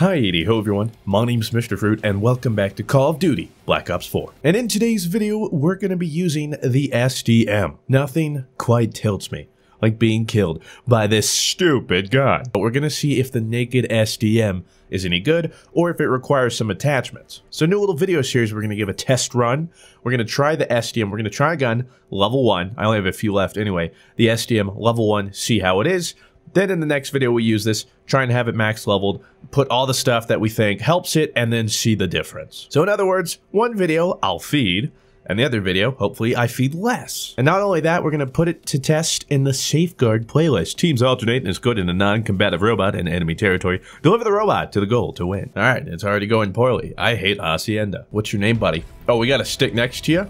Hi, eighty ho everyone, my name's Mr. Fruit and welcome back to Call of Duty Black Ops 4. And in today's video, we're going to be using the SDM. Nothing quite tilts me like being killed by this stupid gun. But we're going to see if the naked SDM is any good or if it requires some attachments. So new little video series, we're going to give a test run. We're going to try the SDM. We're going to try a gun, level 1. I only have a few left anyway. The SDM, level 1, see how it is. Then in the next video, we use this, try and have it max leveled, put all the stuff that we think helps it, and then see the difference. So in other words, one video I'll feed, and the other video, hopefully, I feed less. And not only that, we're to put it to test in the Safeguard playlist. Teams alternate and is good in a non-combative robot in enemy territory. Deliver the robot to the goal to win. All right, it's already going poorly. I hate Hacienda. What's your name, buddy? Oh, we got a stick next to you?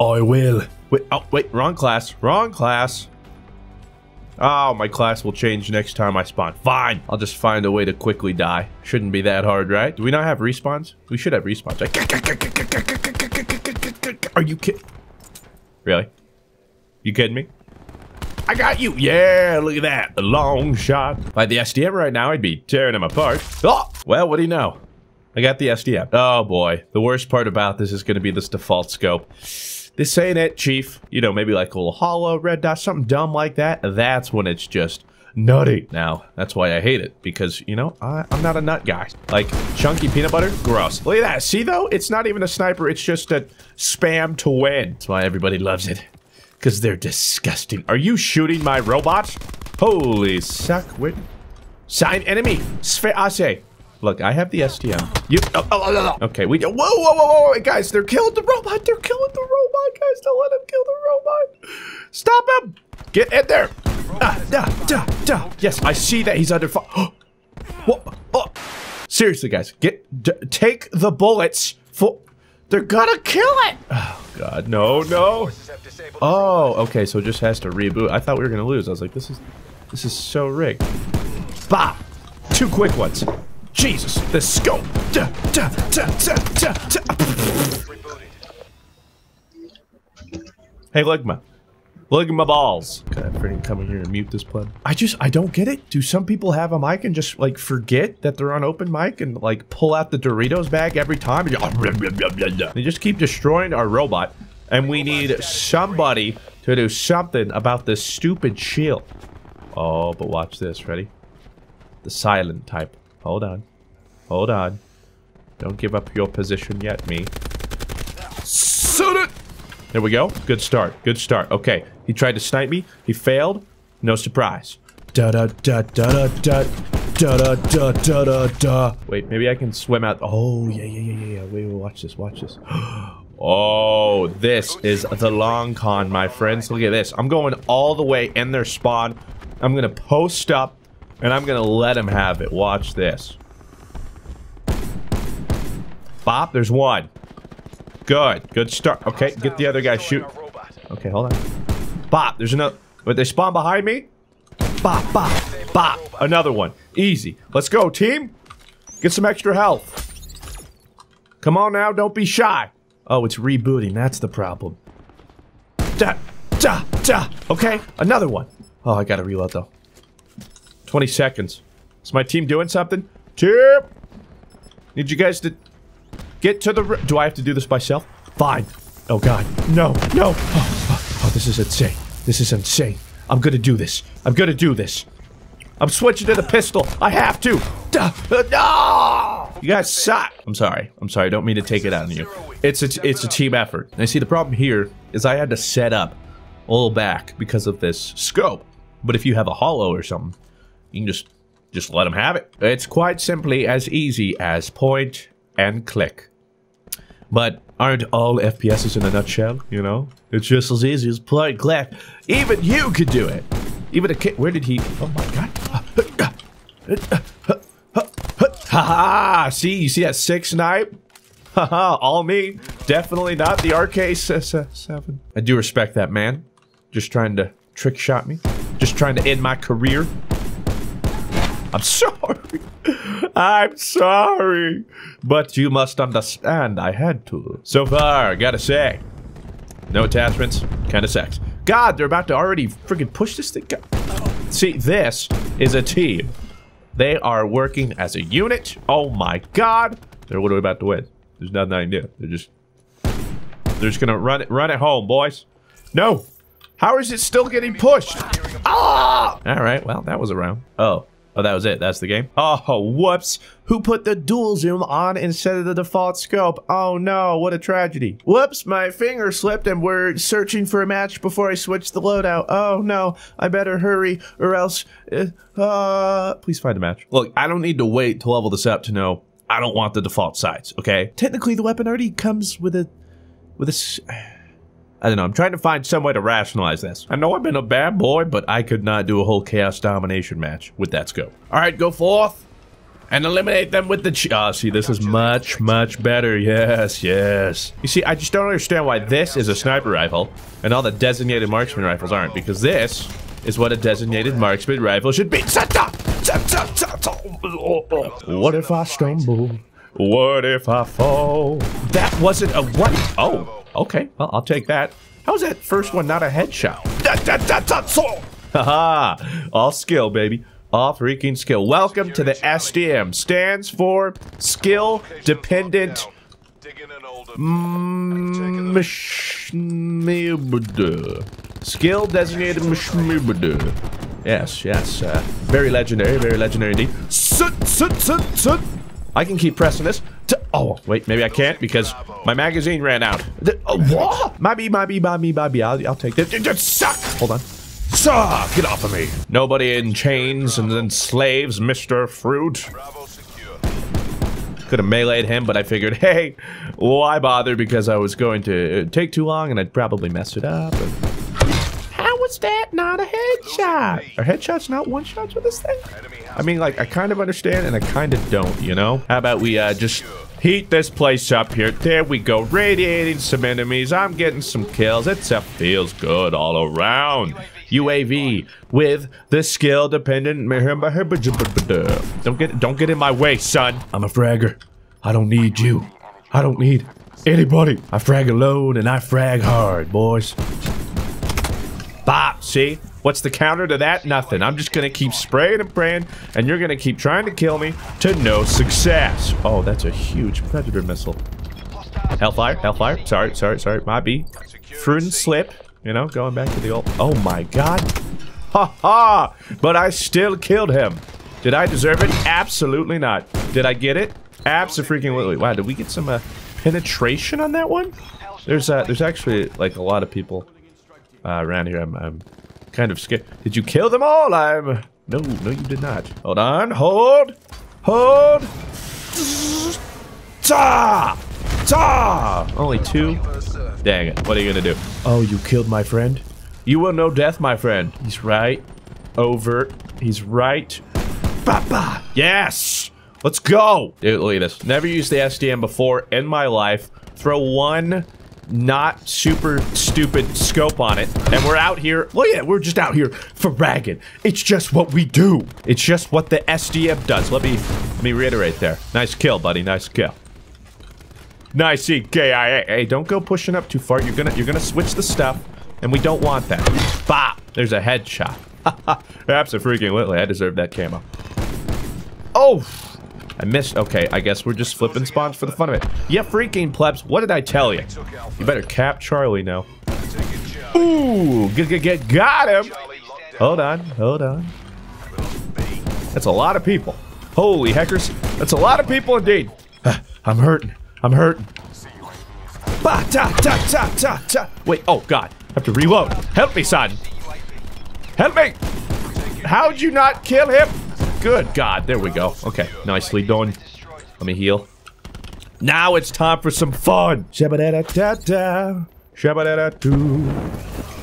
I will. Wait, oh, wait, wrong class. Wrong class. Oh, my class will change next time I spawn. Fine. I'll just find a way to quickly die. Shouldn't be that hard, right? Do we not have respawns? We should have respawns. Are you kidding? Really? You kidding me? I got you. Yeah, look at that. Long shot. By the SDM right now, I'd be tearing him apart. Oh, well, what do you know? I got the SDM. Oh boy. The worst part about this is going to be this default scope. This ain't it, Chief. You know, maybe like a little hollow, red dot, something dumb like that. That's when it's just nutty. Now, that's why I hate it, because, you know, I, am not a nut guy. Like, chunky peanut butter, gross. Look at that. See, though? It's not even a sniper. It's just a spam to win. That's why everybody loves it, because they're disgusting. Are you shooting my robots? Holy suck. Wait. Sign enemy. Sfe Look, I have the SDM. You. Oh, oh, oh, oh. Okay, we. Whoa, whoa, whoa, whoa, whoa, guys! They're killing the robot. They're killing the robot, guys. Don't let him kill the robot. Stop him! Get in there. Ah, da, da, da. Yes, I see that he's under fire. what? Oh. Seriously, guys, get take the bullets for. They're gonna kill it. Oh God, no, no. Oh, okay. So it just has to reboot. I thought we were gonna lose. I was like, this is, this is so rigged. Bah! Two quick ones. Jesus, the scope. Da, da, da, hey, Ligma. Ligma balls. God, freaking coming here and mute this pleb. I just, I don't get it. Do some people have a mic and just like forget that they're on open mic and like pull out the Doritos bag every time? They just keep destroying our robot and we need somebody to do something about this stupid shield. Oh, but watch this. Ready? The silent type. Hold on. Hold on. Don't give up your position yet, me. Suit it! There we go. Good start. Good start. Okay. He tried to snipe me. He failed. No surprise. Da da da da da da. Da da da da da da. Wait, maybe I can swim out. Oh, yeah, yeah, yeah, yeah. Wait, wait, watch this. Watch this. Oh, this is the long con, my friends. Look at this. I'm going all the way in their spawn. I'm going to post up and I'm gonna let him have it. Watch this. Bop, there's one. Good. Good start. Okay, get the other guy shoot. Okay, hold on. Bop, there's another. But they spawn behind me? Bop, bop, bop. Another one. Easy. Let's go, team. Get some extra health. Come on now, don't be shy. Oh, it's rebooting. That's the problem. Da, da, da. Okay, another one. Oh, I gotta reload though. 20 seconds. Is my team doing something? Team! Need you guys to get to the... Do I have to do this myself? Fine. Oh, God. No. No. Oh, oh, oh, this is insane. This is insane. I'm gonna do this. I'm gonna do this. I'm switching to the pistol. I have to. Duh. Uh, no! You guys suck. I'm sorry. I'm sorry. I don't mean to take it out on you. It's a, it's a team effort. And I see the problem here is I had to set up a little back because of this scope. But if you have a hollow or something, you can just, just let them have it. It's quite simply as easy as point and click. But aren't all FPSs in a nutshell, you know? It's just as easy as point click. Even you could do it. Even a kid. Where did he? Oh my god. Ha ha! See, you see that six snipe? Haha, all me. Definitely not the RK-7. Uh, I do respect that man. Just trying to trick shot me. Just trying to end my career. I'm sorry. I'm sorry. But you must understand I had to. So far, gotta say. No attachments, kinda sucks. God, they're about to already freaking push this thing. See, this is a team. They are working as a unit. Oh my god. They're we about to win? There's nothing I can do. They're just they're just gonna run it run it home, boys. No. How is it still getting pushed? Ah! Alright, well, that was a round. Oh. Oh, that was it. That's the game. Oh, whoops. Who put the dual zoom on instead of the default scope? Oh no, what a tragedy. Whoops, my finger slipped and we're searching for a match before I switch the loadout. Oh no, I better hurry or else, uh, uh, please find a match. Look, I don't need to wait to level this up to know I don't want the default sights, okay? Technically, the weapon already comes with a, with a, I don't know. I'm trying to find some way to rationalize this. I know I've been a bad boy, but I could not do a whole Chaos Domination match with that scope. All right, go forth and eliminate them with the ch- Ah, oh, see, this is much, much better. Yes, yes. You see, I just don't understand why this is a sniper rifle and all the designated marksman rifles aren't, because this is what a designated marksman rifle should be. What if I stumble? What if I fall? That wasn't a what? Oh. Okay, well, I'll take that. How's that first one not a headshot? That, that, that, that, so. Haha, all skill, baby. All freaking skill. Welcome to the SDM. Stands for Skill Dependent Skill Designated Yes, yes. Uh, very legendary, very legendary indeed. I can keep pressing this. Oh, wait, maybe I can't because my magazine ran out. The, uh, what? Maybe, maybe, maybe, maybe. I'll, I'll take this. Just suck. Hold on. Suck. Get off of me. Nobody in chains and then slaves, Mr. Fruit. Could have meleeed him, but I figured, hey, why bother? Because I was going to take too long and I'd probably mess it up. How was that not a headshot? Are headshots not one shots with this thing? I mean, like, I kind of understand and I kind of don't, you know? How about we uh, just heat this place up here. There we go. Radiating some enemies. I'm getting some kills. It feels good all around. UAV with the skill dependent. Don't get don't get in my way, son. I'm a fragger. I don't need you. I don't need anybody. I frag alone and I frag hard, boys. Bop, see? What's the counter to that? Nothing. I'm just gonna keep spraying and praying, and you're gonna keep trying to kill me to no success. Oh, that's a huge predator missile. Hellfire, Hellfire. Sorry, sorry, sorry. Might be. Fruit and slip. You know, going back to the old. Oh my god. Ha ha! But I still killed him. Did I deserve it? Absolutely not. Did I get it? Absolutely. Wow, did we get some uh, penetration on that one? There's uh, there's actually like a lot of people uh, around here. I'm, I'm kind of scared. Did you kill them all? I'm... No, no you did not. Hold on. Hold. Hold. Ta! Ta! Only two? Dang it. What are you gonna do? Oh, you killed my friend? You will know death, my friend. He's right. Over. He's right. Papa. Yes! Let's go! Dude, look at this. Never used the SDM before in my life. Throw one not super stupid scope on it. And we're out here. Well, yeah, we're just out here for ragging. It's just what we do. It's just what the SDM does. Let me let me reiterate there. Nice kill, buddy. Nice kill. Nice EKIA. Hey, don't go pushing up too far. You're gonna you're gonna switch the stuff, and we don't want that. Bop! There's a headshot. Absolutely, freaking little. I deserve that camo. Oh! I missed. Okay, I guess we're just flipping spawns for the fun of it. Yeah, freaking plebs. What did I tell you? You better cap Charlie now. Ooh, get, get, get, got him. Hold on, hold on. That's a lot of people. Holy heckers. That's a lot of people indeed. I'm hurting. I'm hurting. Wait, oh God. I have to reload. Help me, son. Help me. How'd you not kill him? Good God, there we go. Okay, nicely done. Let me heal. Now it's time for some fun. Shabba-da-da-da-da. Shabba-da-da-doo.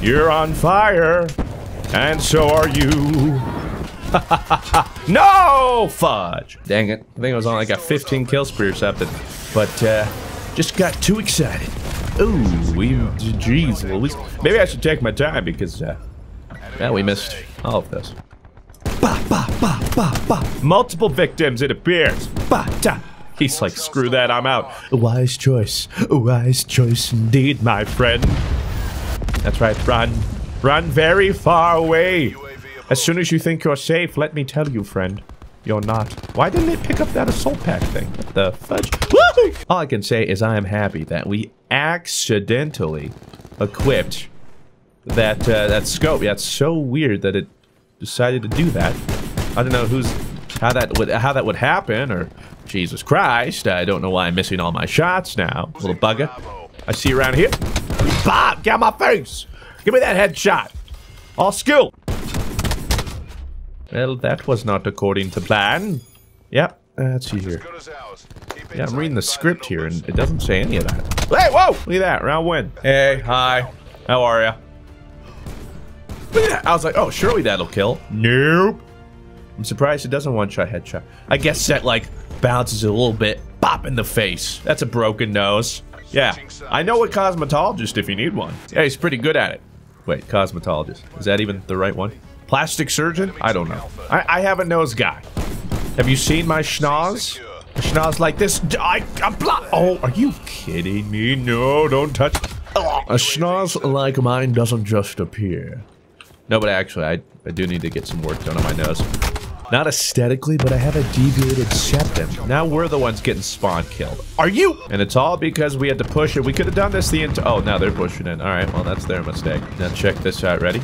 You're on fire. And so are you. no! Fudge. Dang it. I think I was on like a 15 kill spree or something. But, uh, just got too excited. Ooh, we, jeez, Louise. Maybe I should take my time because, uh, yeah, we missed all of this. Ba, ba, ba, Multiple victims, it appears. Da. He's like, screw that, I'm out. A wise choice. A wise choice indeed, my friend. That's right, run. Run very far away. As soon as you think you're safe, let me tell you, friend. you're not. Why didn't it pick up that assault pack thing? What the fudge? Woo! All I can say is I am happy that we accidentally equipped that uh, that scope. Yeah, it's so weird that it decided to do that. I don't know who's how that would how that would happen or Jesus Christ, I don't know why I'm missing all my shots now. Little bugger. I see you around here. Bob, get my face. Give me that headshot. All skill. Well, that was not according to plan. Yep, let's see here. Yeah, I'm reading the script here, and it doesn't say any of that. Hey, whoa! Look at that, round win. Hey, hi. How are ya? I was like, oh, surely that'll kill. Nope. I'm surprised it doesn't one-shot headshot. I guess set, like, bounces a little bit. Bop in the face. That's a broken nose. Yeah, I know a cosmetologist if you need one. Yeah, he's pretty good at it. Wait, cosmetologist. Is that even the right one? Plastic surgeon? I don't know. I, I have a nose guy. Have you seen my schnoz? A schnoz like this? I, I'm Oh, are you kidding me? No, don't touch. A schnoz like mine doesn't just appear. No, but actually, I, I do need to get some work done on my nose. Not aesthetically, but I have a deviated septum. Now we're the ones getting spawn killed. Are you? And it's all because we had to push it. We could have done this the entire- Oh, now they're pushing in. All right, well, that's their mistake. Now check this out. Ready?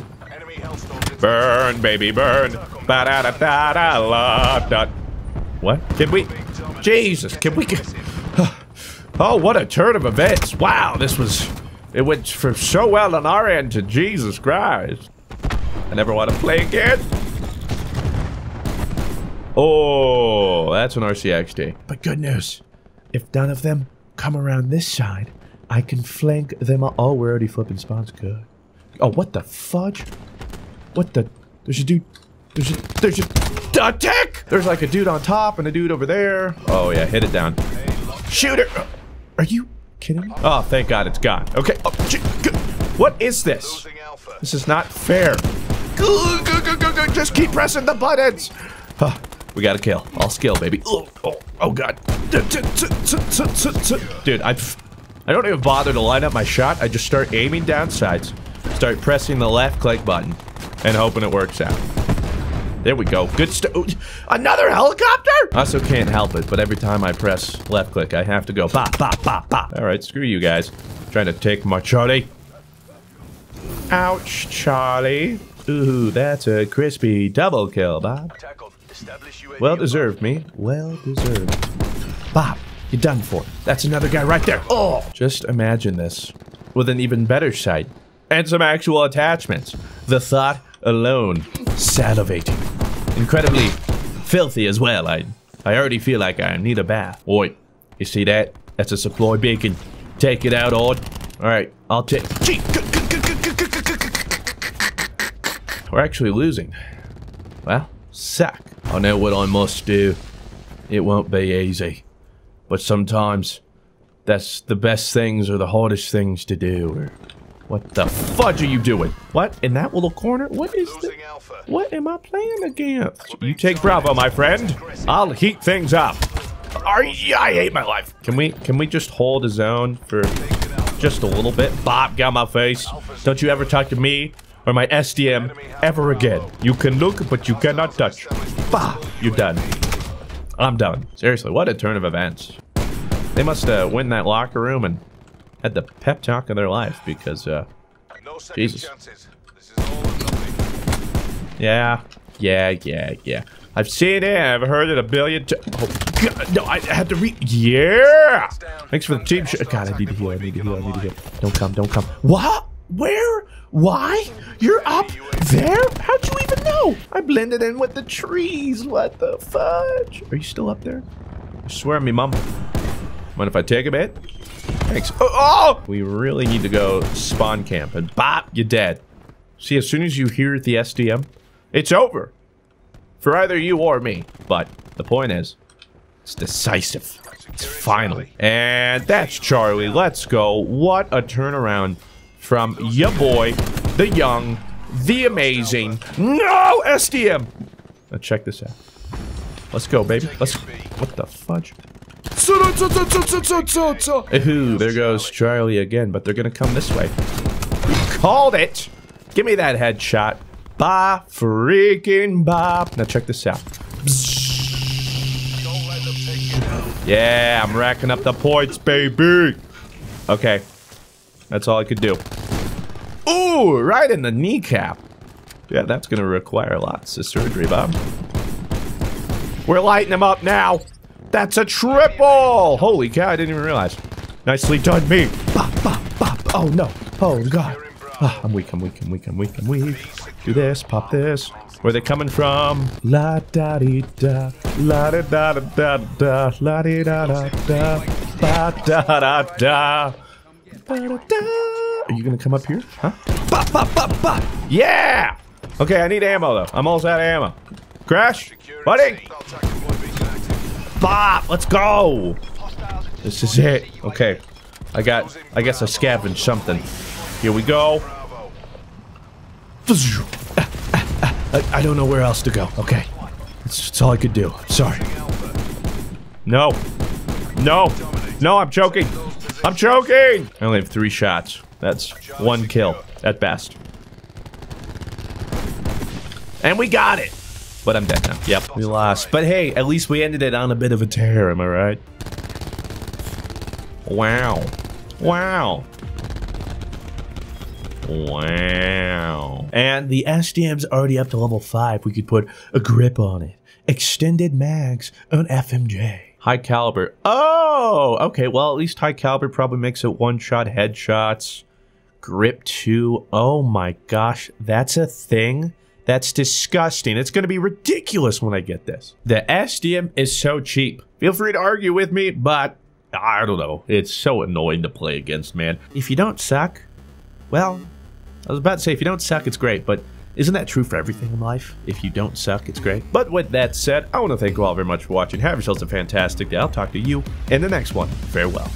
Burn, baby, burn. Ba da da da da la da. What? Can we? Jesus, can we get? Oh, what a turn of events! Wow, this was. It went from so well on our end to Jesus Christ. I never want to play again. Oh, that's an RCXD. But good news. If none of them come around this side, I can flank them. all. Oh, we're already flipping spawns. Good. Oh, what the fudge? What the? There's a dude. There's a. There's a. Attack! There's like a dude on top and a dude over there. Oh, yeah. Hit it down. Shooter. Are you kidding me? Oh, thank God it's gone. Okay. Oh, what is this? This is not fair. Just keep pressing the buttons. We got to kill. All skill, baby. Oh, oh, oh God. Dude, I, I don't even bother to line up my shot. I just start aiming down sides. Start pressing the left click button and hoping it works out. There we go. Good stuff. Another helicopter? I also can't help it, but every time I press left click, I have to go bop, bop, bop, bop. All right, screw you guys. Trying to take my Charlie. Ouch, Charlie. Ooh, that's a crispy double kill, Bob. Well deserved, me. Well deserved. Bob, you're done for. That's another guy right there. Oh! Just imagine this. With an even better sight. And some actual attachments. The thought alone. Salivating. Incredibly filthy as well. I I already feel like I need a bath. Oi, you see that? That's a supply beacon. Take it out, Ord. Alright, I'll take... We're actually losing. Well, suck. I know what I must do. It won't be easy. But sometimes, that's the best things or the hardest things to do. Or what the fudge are you doing? What? In that little corner? What is the... What am I playing against? You take Bravo, my friend. I'll heat things up. I hate my life. Can we can we just hold a zone for just a little bit? Bob, get my face. Don't you ever talk to me or my SDM ever again. You can look, but you cannot touch. Bah! You're done. I'm done. Seriously, what a turn of events. They must uh, win that locker room and had the pep talk of their life because, uh, Jesus. Yeah, yeah, yeah, yeah. I've seen it. I've heard it a billion times. Oh, God, no, I had to read. Yeah! Thanks for the team. God, I need to heal. I need to heal. I need to heal. Don't come. Don't come. What? Where? Why? You're up there? How'd you even know? I blended in with the trees. What the fudge? Are you still up there? I swear me, mom. Mind if I take a bit? Thanks. Oh, oh! We really need to go spawn camp and bop, you're dead. See, as soon as you hear the SDM, it's over. For either you or me. But the point is, it's decisive. It's final. And that's Charlie. Let's go. What a turnaround from your boy, the young, the amazing, no SDM. Now check this out. Let's go, baby. Let's. What the fudge? Ooh, there goes Charlie again, but they're gonna come this way. Called it. Give me that headshot. Ba freaking bop. Now check this out. Bzz. Yeah, I'm racking up the points, baby. Okay. That's all I could do. Ooh, right in the kneecap. Yeah, that's to require lots of surgery, Bob. We're lighting him up now. That's a triple. Holy cow, I didn't even realize. Nicely done, me. Bop, bop, bop. Oh, no. Oh, God. Ah, I'm weak, I'm weak, I'm weak, I'm weak, I'm weak. Do this, pop this. Where they coming from? La da dee da, la da da da da da, la dee da da da, ba da da da. Ba da da. Are you gonna come up here? Huh? Ba ba ba ba. Yeah. Okay, I need ammo though. I'm almost out of ammo. Crash, buddy. Bop. Let's go. This is it. Okay. I got. I guess I scavenged something. Here we go. I, I don't know where else to go. Okay. That's, that's all I could do. Sorry. No. No. No, I'm choking. I'm choking! I only have three shots. That's one kill at best. And we got it! But I'm dead now. Yep, we lost. But hey, at least we ended it on a bit of a tear, am I right? Wow. Wow. Wow. And the SDM's already up to level 5. We could put a grip on it. Extended mags on FMJ. High caliber. Oh, okay. Well, at least high caliber probably makes it one-shot headshots. Grip 2. Oh my gosh. That's a thing? That's disgusting. It's going to be ridiculous when I get this. The SDM is so cheap. Feel free to argue with me, but I don't know. It's so annoying to play against, man. If you don't suck, well, I was about to say, if you don't suck, it's great, but isn't that true for everything in life? If you don't suck, it's great. But with that said, I want to thank you all very much for watching. Have yourselves a fantastic day. I'll talk to you in the next one. Farewell.